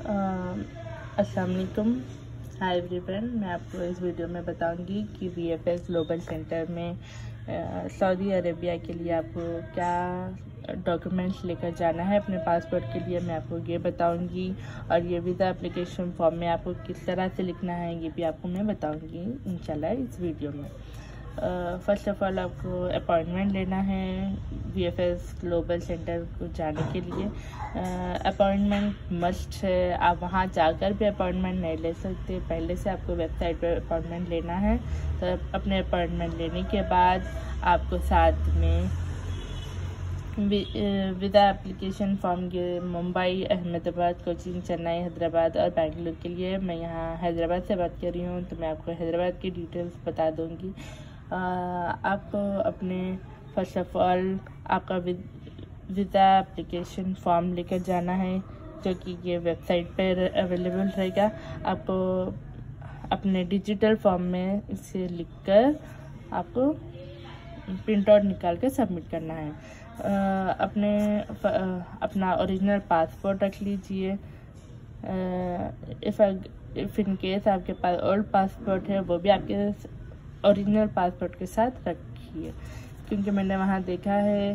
अस्सलाम वालेकुम hi everyone मैं आपको इस वीडियो में बताऊँगी कि V F S global centre में सऊदी अरेबिया के लिए आपको क्या डॉक्यूमेंट्स लेकर जाना है, अपने पासपोर्ट के लिए मैं आपको ये बताऊँगी और ये वीज़ा एप्लीकेशन फॉर्म में आपको किस तरह से लिखना है, ये भी आपको मैं बताऊँगी, इंशाल्लाह इस वीडियो में। फ़र्स्ट ऑफ़ ऑल आपको अपॉइंटमेंट लेना है V F S global centre को जाने के लिए। अपॉइंटमेंट मस्ट है। आप वहाँ जाकर भी अपॉइंटमेंट नहीं ले सकते। पहले से आपको वेबसाइट पर अपॉइंटमेंट लेना है। तो अपने अपॉइंटमेंट लेने के बाद आपको साथ में विदा एप्लीकेशन फॉर्म के मुंबई, अहमदाबाद कोचिंग चेन्नई, हैदराबाद और बेंगलुरु के लिए मैं यहाँ हैदराबाद से बात कर रही हूँ। तो मैं आपको हैदराबाद की डिटेल्स बता दूँगी। आपको अपने फ़र्स्ट ऑफ़ ऑल आपका वीज़ा एप्लीकेशन फॉर्म लेकर जाना है जो कि ये वेबसाइट पर अवेलेबल रहेगा। आपको अपने डिजिटल फॉर्म में इसे लिखकर आपको प्रिंट आउट निकाल कर सबमिट करना है। आ, अपने फ, आ, अपना ओरिजिनल पासपोर्ट रख लीजिए। इफ़ इफ़ इन केस आपके पास ओल्ड पासपोर्ट है वो भी आपके ओरिजिनल पासपोर्ट के साथ रखिए क्योंकि मैंने वहाँ देखा है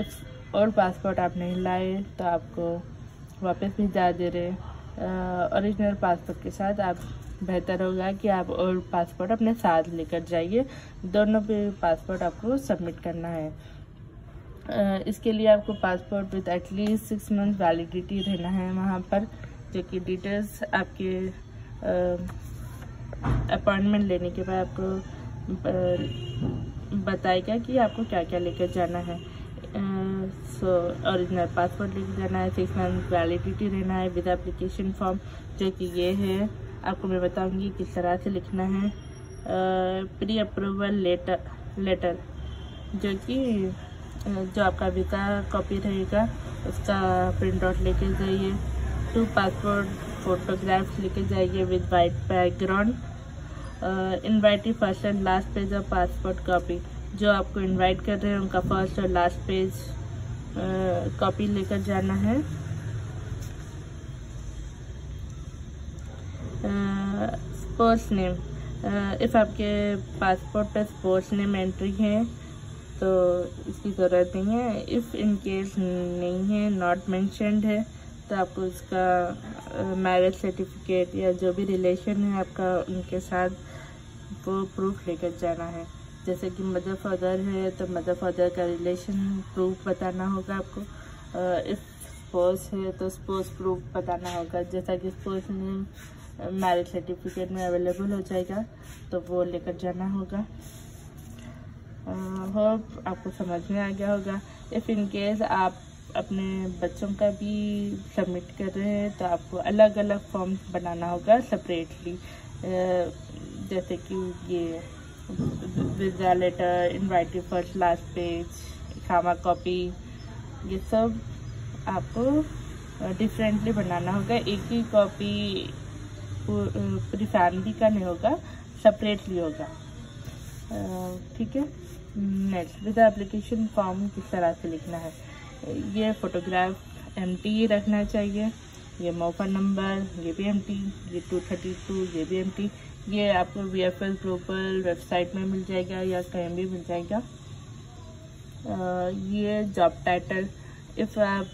इफ़ और पासपोर्ट आप नहीं लाए तो आपको वापस भी जा दे रहे। ओरिजिनल पासपोर्ट के साथ आप बेहतर होगा कि आप और पासपोर्ट अपने साथ लेकर जाइए। दोनों पे पासपोर्ट आपको सबमिट करना है। आ, इसके लिए आपको passport with at least six month validity रहना है वहाँ पर जो कि डिटेल्स आपके अपॉइंटमेंट लेने के बाद आपको बताएगा कि आपको क्या क्या लेकर जाना है। सो ओरिजिनल पासपोर्ट लेकर जाना है सिक्स मंथ वैलिडिटी रहना है विद एप्लीकेशन फॉर्म जो कि ये है। आपको मैं बताऊँगी किस तरह से लिखना है। प्री अप्रूवल लेटर लेटर जो कि जो आपका वीज़ा कॉपी रहेगा, उसका प्रिंट आउट लेके जाइए। टू पासपोर्ट फोटोग्राफ्स लेके जाइए with white background invite first and last page और पासपोर्ट कॉपी जो आपको इनवाइट कर रहे हैं, उनका फ़र्स्ट और लास्ट पेज कॉपी लेकर जाना है। स्पोर्ट्स नेम इफ़ आपके पासपोर्ट पर स्पोर्ट्स नेम एंट्री है तो इसकी ज़रूरत नहीं है। इफ़ इन केस नहीं है नॉट मैंशनड है तो आपको उसका मैरिज सर्टिफिकेट या जो भी रिलेशन है आपका उनके साथ प्रूफ लेकर जाना है। जैसे कि मदर फादर है तो मदर फादर का रिलेशन प्रूफ बताना होगा आपको। इफ़ स्पोर्स है तो स्पोर्स प्रूफ बताना होगा। जैसा कि स्पोर्स में मैरिज सर्टिफिकेट में अवेलेबल हो जाएगा तो वो लेकर जाना होगा। होप uh, आपको समझ में आ गया होगा। इफ़ इन केस आप अपने बच्चों का भी सबमिट कर रहे हैं तो आपको अलग अलग फॉर्म बनाना होगा सेपरेटली जैसे कि ये visa letter invited first last page खामा कॉपी ये सब आपको डिफरेंटली बनाना होगा। एक ही कॉपी पूरी फैमिली का नहीं होगा सेपरेटली होगा। ठीक है? नेक्स्ट विद एप्लीकेशन फॉर्म किस तरह से लिखना है? ये फोटोग्राफ एम रखना चाहिए। ये मोफा नंबर, ये बी एम टी ये टू थर्टी टू ये बी एम टी ये आपको V F L global website में मिल जाएगा या कहीं भी मिल जाएगा। ये जॉब टाइटल इफ़ आप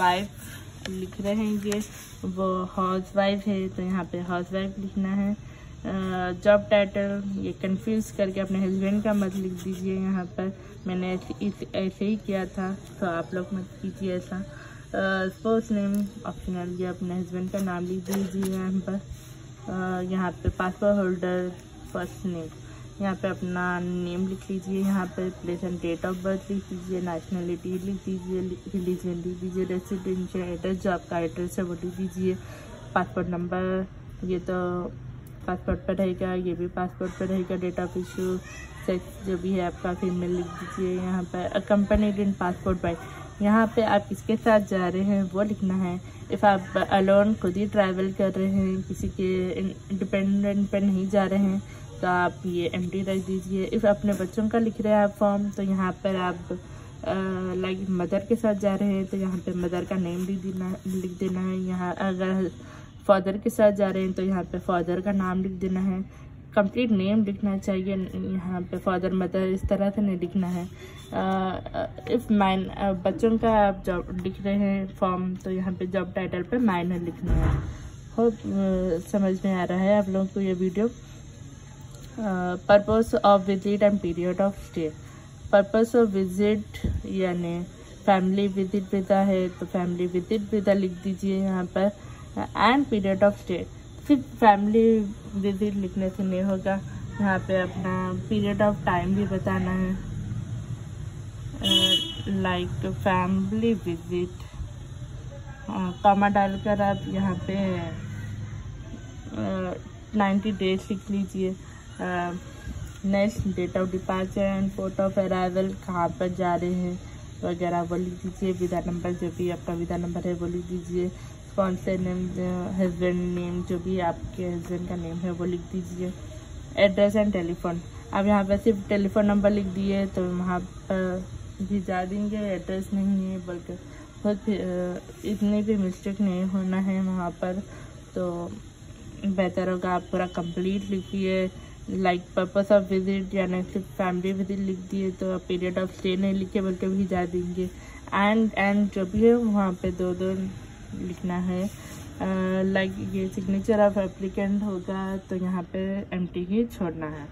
वाइफ लिख रहे हैं ये, वो हाउस वाइफ है तो यहाँ पे हाउस वाइफ लिखना है। जॉब टाइटल ये कंफ्यूज करके अपने हस्बैंड का मत लिख दीजिए यहाँ पर। मैंने ऐसे ही किया था तो आप लोग मत कीजिए ऐसा। स्पोर्ट्स नेम ऑप्शनल ये अपने हस्बैंड का नाम लिख दीजिए यहाँ पर। यहाँ पे पासपोर्ट होल्डर फ़र्स्ट नेम यहाँ पे अपना नेम लिख लीजिए, यहाँ पे place and date of birth लिख लीजिए नेशनलिटी लिख दीजिए रिलीजन लिख दीजिए रेसिडेंशियल एड्रेस जो आपका एड्रेस है वो लिख दीजिए। पासपोर्ट नंबर ये तो पासपोर्ट पर रहेगा, ये भी पासपोर्ट पर रहेगा डेट ऑफ़ इशू सेक्स जो भी है आपका फीमेल लिख दीजिए। यहाँ पर अकम्पनीड इन पासपोर्ट बाई यहाँ पे आप किसके साथ जा रहे हैं वो लिखना है। इफ़ आप अलोन खुद ही ट्रैवल कर रहे हैं, किसी के इंडिपेंडेंट पर नहीं जा रहे हैं तो आप ये एम रख दीजिए। इफ़ अपने बच्चों का लिख रहे हैं आप फॉर्म तो यहाँ पर आप लाइक मदर के साथ जा रहे हैं तो यहाँ पे मदर का नेम लिख देना लिख देना है। यहाँ अगर फादर के साथ जा रहे हैं तो यहाँ पे फादर का नाम लिख देना है। कंप्लीट नेम लिखना चाहिए, यहाँ पे फादर मदर इस तरह से नहीं लिखना है। इफ़ माइन बच्चों का आप जॉब लिख रहे हैं फॉर्म तो यहाँ पे जॉब टाइटल पे माइनर लिखना है। बहुत समझ में आ रहा है आप लोगों को ये video purpose of visit and period of stay purpose of visit यानी फैमिली विज़िट विदा है तो फैमिली विज़िट विदा लिख दीजिए यहाँ पर। एंड पीरियड ऑफ़ स्टे फिर फैमिली विज़िट लिखने से नहीं होगा। यहाँ पे अपना पीरियड ऑफ़ टाइम भी बताना है। लाइक फैमिली विज़िट कॉमा डालकर आप यहाँ पे नाइन्टी डेज़ लिख लीजिए। Next date of departure and port of arrival कहाँ पर जा रहे हैं, वगैरह वो लिख दीजिए। विदा नंबर जो भी आपका विदा नंबर है वो लिख दीजिए। कौन से नेम हस्बैंड नेम जो भी आपके हस्बैंड का नेम है, वो लिख दीजिए। एड्रेस एंड टेलीफोन अब यहाँ पर सिर्फ़ टेलीफोन नंबर लिख दिए तो वहाँ पर भी जा देंगे। एड्रेस नहीं है, बल्कि बहुत इतनी भी मिस्टेक नहीं होना है वहाँ पर। तो बेहतर होगा आप पूरा कंप्लीट लिखिए। लाइक पर्पस ऑफ़ विज़िट यानी सिर्फ़ फैमिली विज़िट लिख दिए तो पीरियड ऑफ़ स्टे नहीं लिखे, बल्कि भी जा देंगे। एंड एंड जो भी है, वहाँ पे दो दो लिखना है। लाइक ये सिग्नेचर ऑफ़ एप्लीकेंट होगा तो यहाँ पे एम ही छोड़ना है।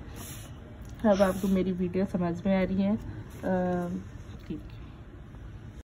अब आपको मेरी वीडियो समझ में आ रही है। uh,